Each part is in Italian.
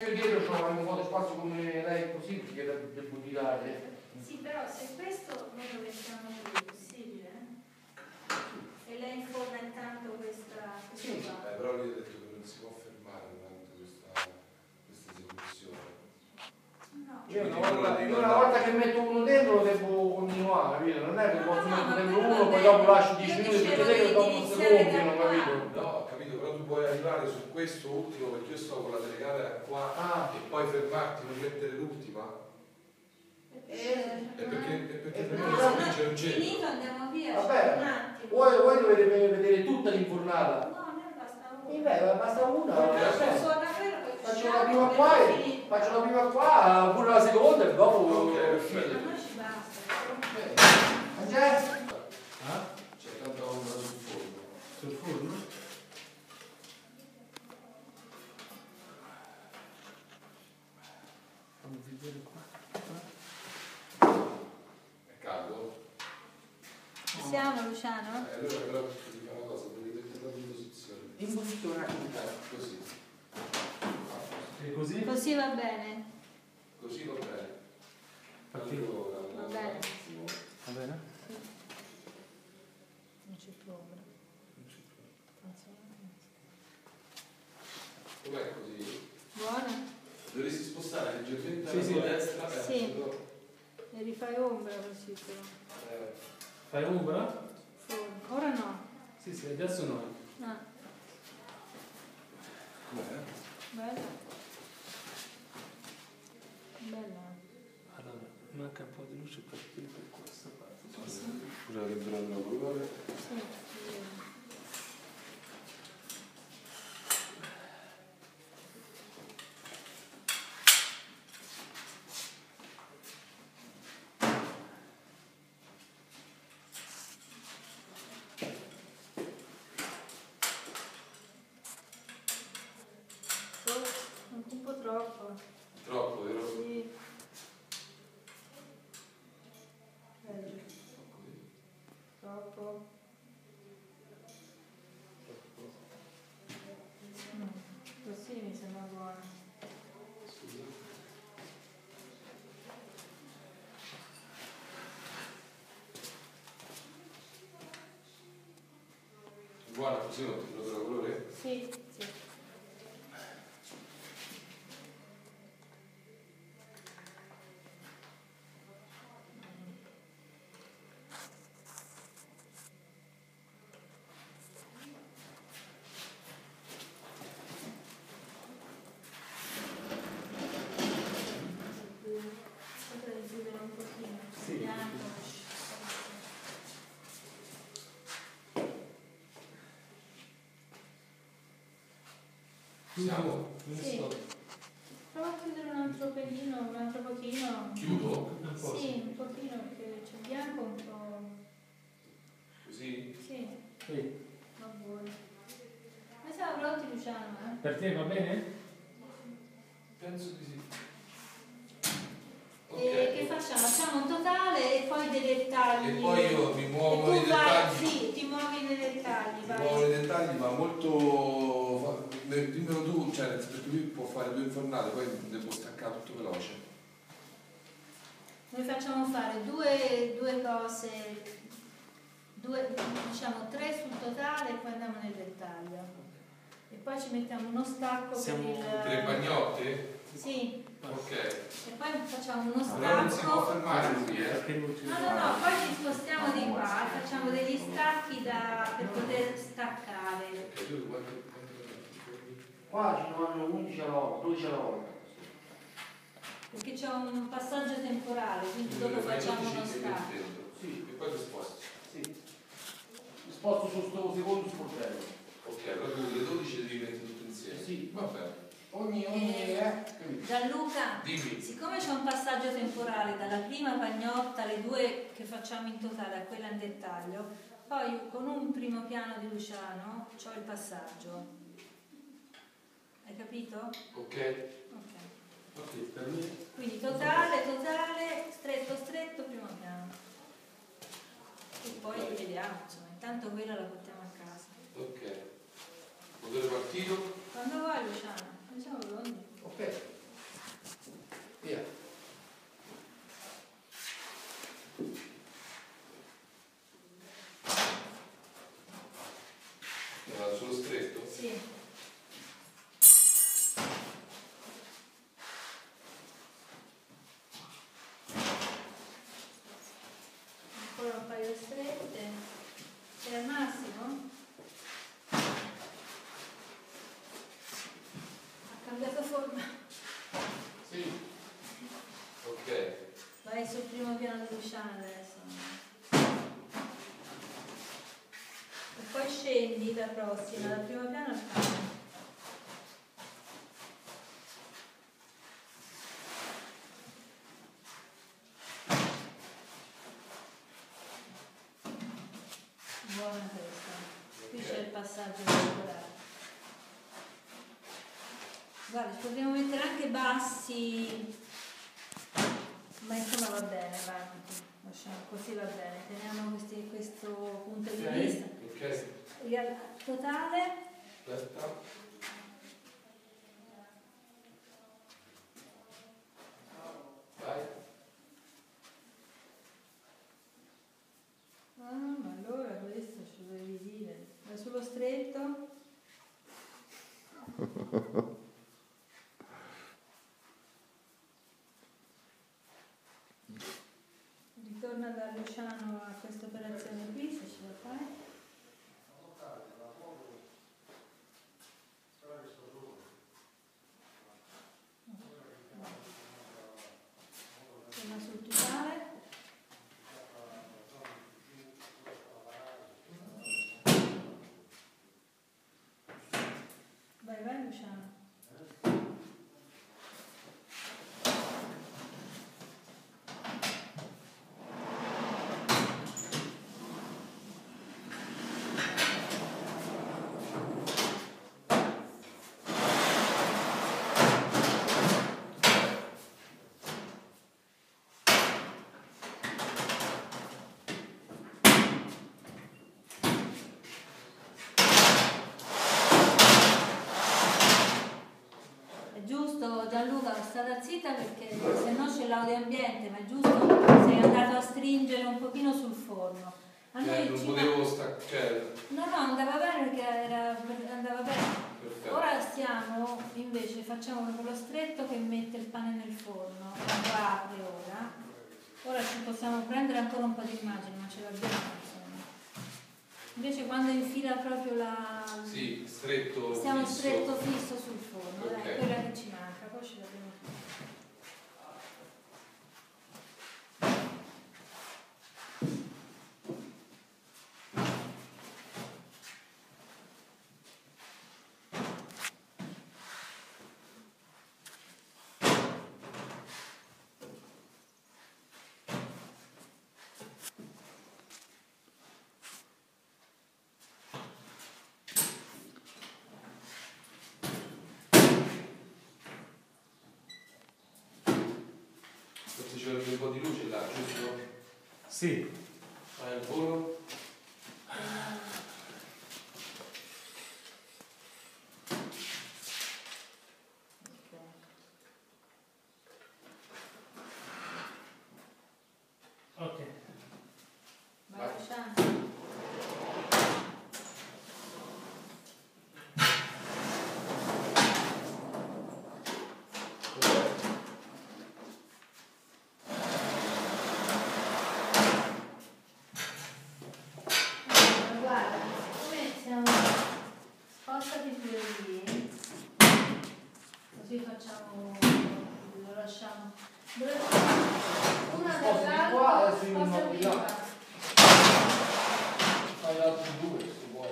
Io dietro c'ho un po' di spazio come lei così perché devo tirare. Sì, però se questo noi lo mettiamo è possibile? E lei informa intanto questa, Sì. qua. Eh, però lui ha detto che non si può fermare durante questa, questa esecuzione. No. Io una volta, io una volta che metto uno dentro lo devo continuare, capito? Non è che No, posso no, mettere uno, poi dopo lascio Io 10 minuti perché dopo si compiono, capito? No, ho capito, però arrivare su questo ultimo perché io sto con la telecamera qua Ah, e poi fermarti per mettere l'ultima. Eh, E perché, e perché Eh, per no, me No, non no, c'è un finito centro. andiamo via, Vabbè. un attimo. voi, voi dovete vedere tutta l'infornata. No, a me basta E uno. beh, basta una. Eh, Suona quello che Faccio facciamo, la prima qua e finito. faccio la prima qua, pure la seconda e dopo Ok, eh, perfetto. A noi ci basta. Angelo? Ah? C'è tanta ombra sul fondo. Sul forno? Fammi vedere qua. È caldo? Ci siamo Luciano? Eh, allora però ti dico una cosa, devi metterla in posizione. In posizione un attimo. Eh, così. E così? Così va bene. Così va bene. Allora, Va bene. Va bene? Non c'è più ombra. Com'è così? Buona? Dovresti spostare leggermente Sì, la sì. destra verso Sì. però, E rifai ombra così però. eh, Fai ombra? Ora no. Sì, sì, adesso no. Ah, com'è? bella. Bella. Allora, manca un po' di luce per per questa parte. Pure la temperatura colore. Sì, è vero. Oh, anche un po' troppo. Troppo, vero? Sì. Peggio. Così. Troppo. Mm, Così mi sembra buono. Scusa. Buona così la temperatura colore? Sì, sì. Potrei chiudere un pochino. Sì. Bianco. Siamo? Sì. Prova a chiudere un altro pelino, un altro pochino. Chiudo? Un po'. Sì, un pochino perché c'è bianco un po'. Così? Sì, Sì. va buono. Ma siamo pronti Luciano, eh? Per te va bene? Penso di sì. E che facciamo? Facciamo un totale e poi dei dettagli. E poi io mi E muovo tu nei vai, dettagli. sì, ti muovi nei dettagli, Mi vai. muovo nei dettagli, ma molto. fa- Dimmelo tu, cioè, perché lui può fare due infornate, poi devo staccare tutto veloce. Noi facciamo fare due, due cose, due, diciamo tre sul totale e poi andiamo nel dettaglio. E poi ci mettiamo uno stacco Siamo per il... Tre bagnotte? Sì, Ok. e poi facciamo uno Allora non si può stacco. fermare lui, eh? No, no, no, poi ci spostiamo di qua, facciamo degli stacchi da, per poter staccare. Ok, tu quanto- quanto- Qua ci vanno 11 alla volta, 12 alla volta. Perché c'è un passaggio temporale, quindi dopo facciamo uno dentro. Sì, E poi ti sposti. sì. Mi sposto su sto secondo sportello. Ok, allora tu le 12 le devi mettere tutte insieme. Sì. Va bene. Ogni, ogni, eh? capito? Gianluca, Dimmi. siccome c'è un passaggio temporale dalla prima pagnotta alle due che facciamo in totale a quella in dettaglio, poi con un primo piano di Luciano c'ho il passaggio. Hai capito? Ok. Ok. Ok, per me. Quindi totale, totale, stretto, stretto, primo piano. E poi vediamo, insomma, intanto quella la portiamo a casa. Ok. Motore partito? Quando vuoi Luciano? Non siamo pronti. Ok. piano di Luciana adesso. E poi scendi la prossima, dal primo piano al piano. Buona questa. Qui c'è il passaggio. Guarda, ci potremmo mettere anche bassi, ma insomma va bene, va. Lasciamo così va bene, teniamo questi- questo punto di vista. Ok, Real- Totale, aspetta. Vai. ah, ma allora questo ce lo devi dire. Vai sullo stretto. Ritorna da Luciano a questa operazione qui, se ce la fai. Torna sul totale. Vai, vai Luciano. È giusto Gianluca, stata zitta perché se no c'è l'audio ambiente, ma è giusto, sei andato a stringere un pochino sul forno. A Eh, non potevo staccare. Cioè, No, no, andava bene perché era, andava bene. perfetto. Ora stiamo, invece, facciamo quello stretto che mette il pane nel forno, lo apre ora. Ora ci possiamo prendere ancora un po' di immagini, ma ce l'abbiamo insomma. Invece quando infila proprio la... Sì, stretto. Stiamo fisso. stretto fisso sul forno, dai, Ok. quella che ci manca, poi ce l'abbiamo fatta. Forse c'è un po' di luce là, giusto? Sì, Vai al volo. ok. Vai, Vai. Luciano. Allora, guarda, come siamo spostati più lì, così facciamo, lo lasciamo. Dove una dall'altra, di di là. Fai altri due se vuoi.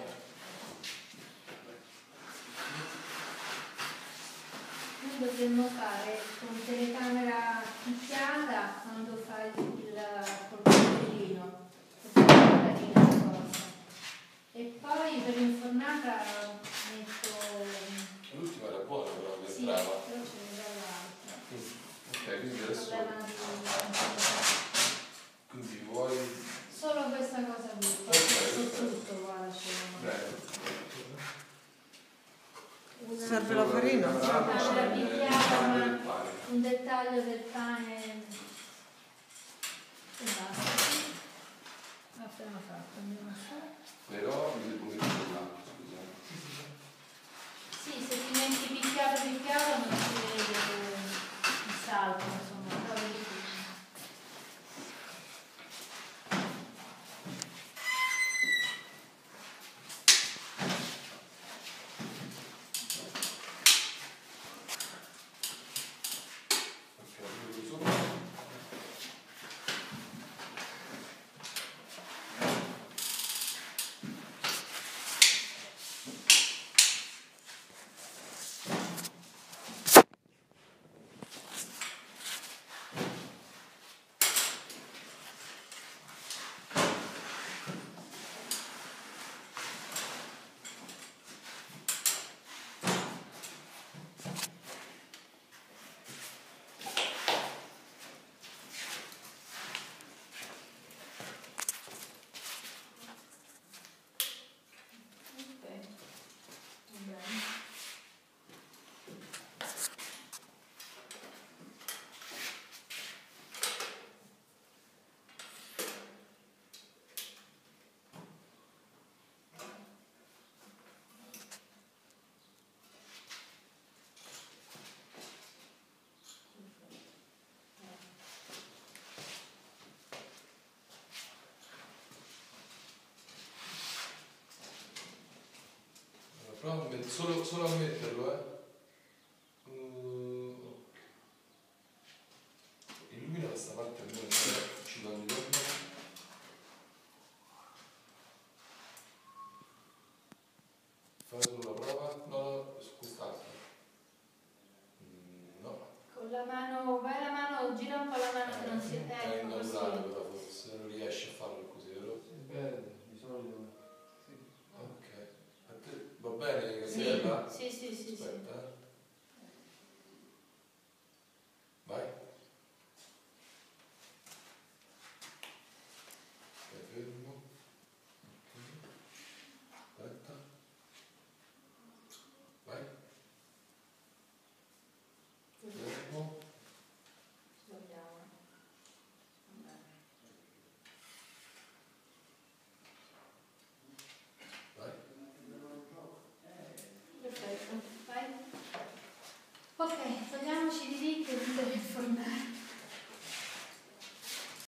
Noi dovremmo fare con telecamera picchiata quando fai il col coltellino. Questa è una carina la cosa. E poi per l'infornata metto. L'ultima era buona però che Sì, entrava. però ce n'è dall'altra. Ok, quindi adesso. Quindi vuoi. Solo questa cosa qui, poi Ok, tutto, tutto guarda c'è. Una- Serve la farina? Ma- del pane. un dettaglio del pane e basta appena fatto andiamo su Però mi devo mettere là, scusa. sì se ti metti picchiato picchiato non si vede il salto insomma però vedi tu. Ok, vedo sopra. Solo, solo a metterlo, eh. Mm. Illumina questa parte almeno ci do un giorno. Fai solo la prova? No, no, su quest'altro. Mm, no. Con la mano, vai la mano, gira un po' la mano che non si... È Ecco innaturale così. però forse, non riesci a farlo così, vero? Bene, di solito. Bene, Sì, sì, sì, sì, sì. Aspetta.